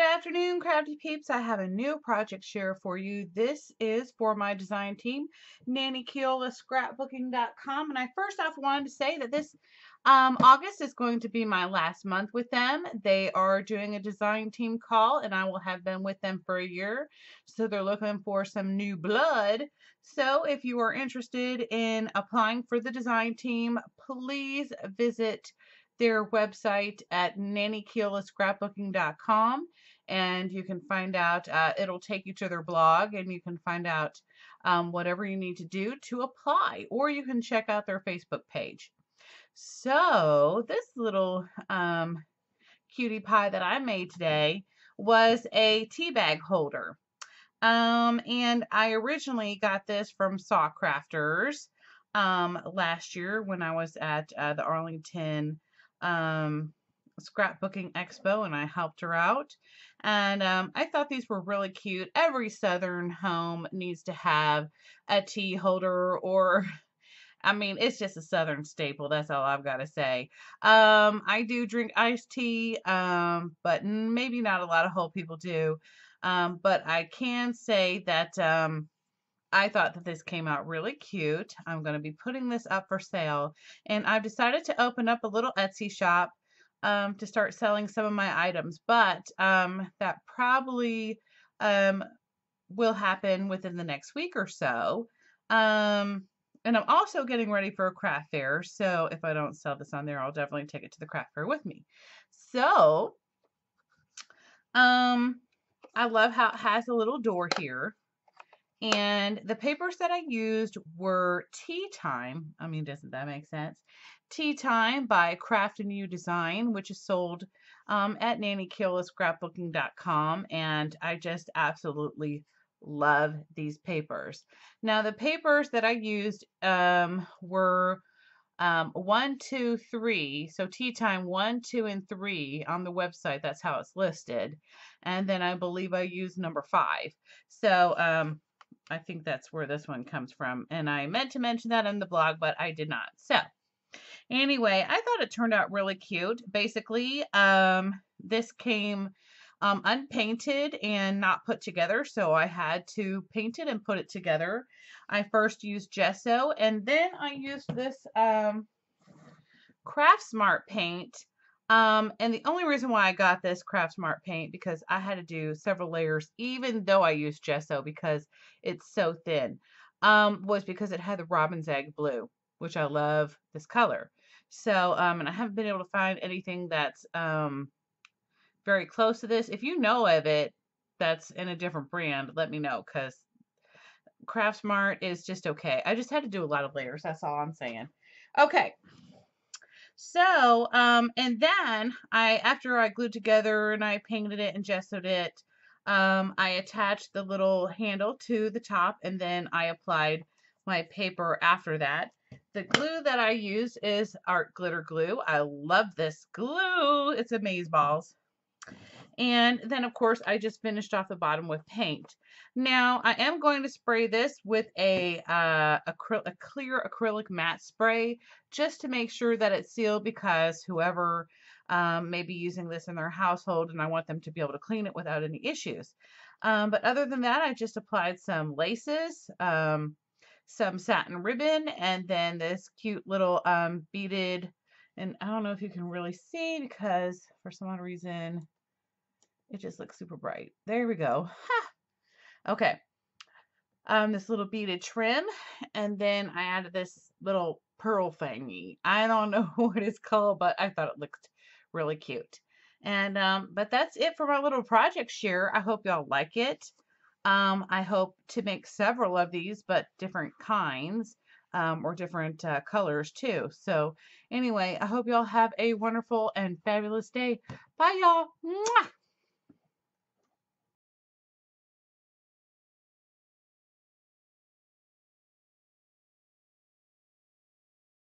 afternoon, crafty peeps. I have a new project share for you. This is for my design team, Nani Ke Ola scrapbooking.com. And I first off wanted to say that this um, August is going to be my last month with them. They are doing a design team call and I will have been with them for a year. So they're looking for some new blood. So if you are interested in applying for the design team, please visit their website at nanikeolascrapbooking.com and you can find out, uh, it'll take you to their blog and you can find out um, whatever you need to do to apply, or you can check out their Facebook page. So, this little um, cutie pie that I made today was a tea bag holder. Um, and I originally got this from Saw Crafters um, last year when I was at uh, the Arlington um, scrapbooking expo and I helped her out. And um, I thought these were really cute. Every Southern home needs to have a tea holder or I mean, it's just a Southern staple. That's all I've got to say. Um, I do drink iced tea, um, but maybe not a lot of whole people do. Um, but I can say that um, I thought that this came out really cute. I'm going to be putting this up for sale. And I've decided to open up a little Etsy shop um, to start selling some of my items. But um, that probably um, will happen within the next week or so. Um, and I'm also getting ready for a craft fair. So if I don't sell this on there, I'll definitely take it to the craft fair with me. So, um, I love how it has a little door here. And the papers that I used were Tea Time. I mean, doesn't that make sense? Tea Time by Craft and You Design, which is sold um, at nanikeolascrapbooking.com. And I just absolutely love these papers. Now, the papers that I used um, were um, one, two, three. So tea time one, two, and three on the website. That's how it's listed. And then I believe I used number five. So um, I think that's where this one comes from. And I meant to mention that in the blog, but I did not. So anyway, I thought it turned out really cute. Basically, um, this came um, unpainted and not put together, so I had to paint it and put it together. I first used gesso, and then I used this um, Craft Smart paint um, and the only reason why I got this Craft Smart paint because I had to do several layers, even though I used gesso because it's so thin, um, was because it had the robin's egg blue, which I love this color. So, um, and I haven't been able to find anything that's um, very close to this. If you know of it that's in a different brand, let me know because Craft Smart is just okay. I just had to do a lot of layers. That's all I'm saying. Okay. So, um, and then I, after I glued together and I painted it and gessoed it, um, I attached the little handle to the top and then I applied my paper after that. The glue that I use is Art Glitter Glue. I love this glue. It's Amaze Balls. And then, of course, I just finished off the bottom with paint. Now, I am going to spray this with a, uh, a clear acrylic matte spray just to make sure that it's sealed because whoever um, may be using this in their household and I want them to be able to clean it without any issues. Um, but other than that, I just applied some laces, um, some satin ribbon, and then this cute little um, beaded, and I don't know if you can really see because for some odd reason, it just looks super bright. There we go. Ha! Okay. Um, this little beaded trim, and then I added this little pearl thingy. I don't know what it's called, but I thought it looked really cute. And um, but that's it for my little project share. I hope y'all like it. Um, I hope to make several of these, but different kinds um, or different uh, colors too. So anyway, I hope y'all have a wonderful and fabulous day. Bye y'all.